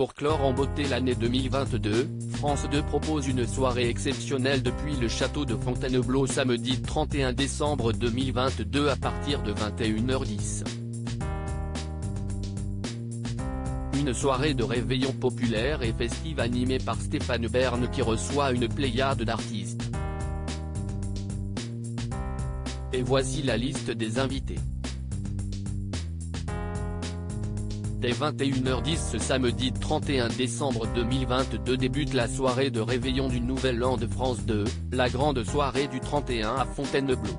Pour clore en beauté l'année 2022, France 2 propose une soirée exceptionnelle depuis le château de Fontainebleau samedi 31 décembre 2022 à partir de 21h10. Une soirée de réveillon populaire et festive animée par Stéphane Bern qui reçoit une pléiade d'artistes. Et voici la liste des invités. Dès 21h10 ce samedi 31 décembre 2022 débute la soirée de réveillon du Nouvel An de France 2, la grande soirée du 31 à Fontainebleau.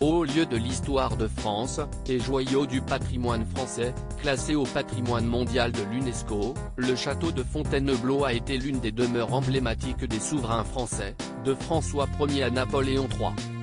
Haut lieu de l'histoire de France, et joyau du patrimoine français, classé au patrimoine mondial de l'UNESCO, le château de Fontainebleau a été l'une des demeures emblématiques des souverains français, de François Ier à Napoléon III.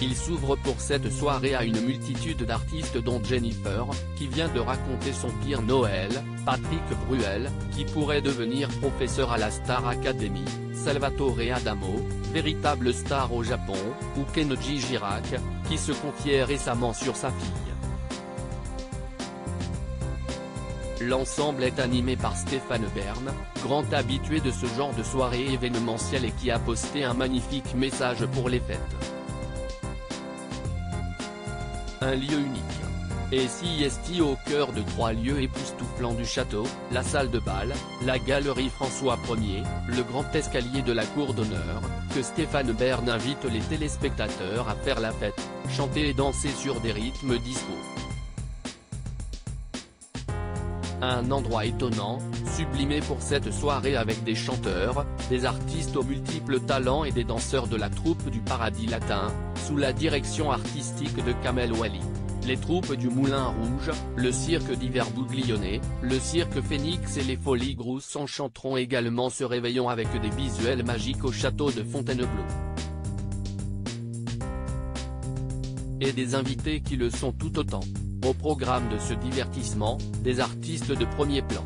Il s'ouvre pour cette soirée à une multitude d'artistes dont Jennifer, qui vient de raconter son pire Noël, Patrick Bruel, qui pourrait devenir professeur à la Star Academy, Salvatore Adamo, véritable star au Japon, ou Kenji Girac, qui se confiait récemment sur sa fille. L'ensemble est animé par Stéphane Bern, grand habitué de ce genre de soirée événementielle et qui a posté un magnifique message pour les fêtes un lieu unique. Et si est au cœur de trois lieux époustouflants du château, la salle de bal, la galerie François Ier, le grand escalier de la cour d'honneur, que Stéphane Bern invite les téléspectateurs à faire la fête, chanter et danser sur des rythmes disco. Un endroit étonnant, sublimé pour cette soirée avec des chanteurs, des artistes aux multiples talents et des danseurs de la troupe du Paradis Latin, sous la direction artistique de Kamel Wally. Les troupes du Moulin Rouge, le cirque d'hiver le cirque Phénix et les Folies Grousses enchanteront également ce réveillon avec des visuels magiques au château de Fontainebleau. Et des invités qui le sont tout autant. Au programme de ce divertissement, des artistes de premier plan.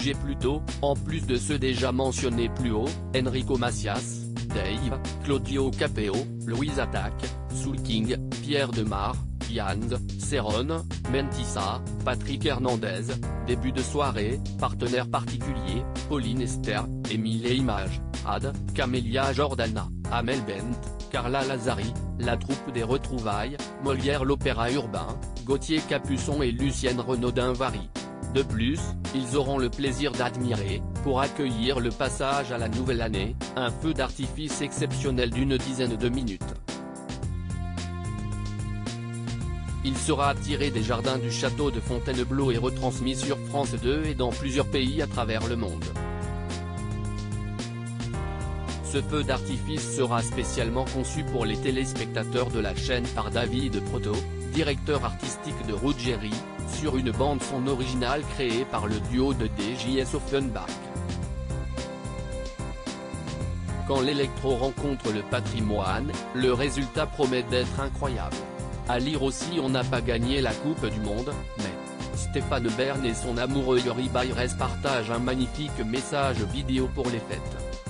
Jugez plutôt, en plus de ceux déjà mentionnés plus haut, Enrico Macias, Dave, Claudio Capeo, Louise Attack, Soul King, Pierre Demar, Yann, Serron, Mentissa, Patrick Hernandez, début de soirée, partenaire particulier, Pauline Esther, Emile et Image, Ad, Camélia Jordana, Amel Bent, Carla Lazari, la troupe des retrouvailles, Molière l'opéra urbain, Gauthier Capuçon et Lucienne Renaudin-Vary. De plus, ils auront le plaisir d'admirer, pour accueillir le passage à la nouvelle année, un feu d'artifice exceptionnel d'une dizaine de minutes. Il sera tiré des jardins du château de Fontainebleau et retransmis sur France 2 et dans plusieurs pays à travers le monde. Ce feu d'artifice sera spécialement conçu pour les téléspectateurs de la chaîne par David Proto, directeur artistique de Ruggieri, sur une bande son originale créée par le duo de DJS Offenbach. Quand l'électro rencontre le patrimoine, le résultat promet d'être incroyable. À lire aussi On n'a pas gagné la Coupe du Monde, mais Stéphane Bern et son amoureux Yori Bayres partagent un magnifique message vidéo pour les fêtes.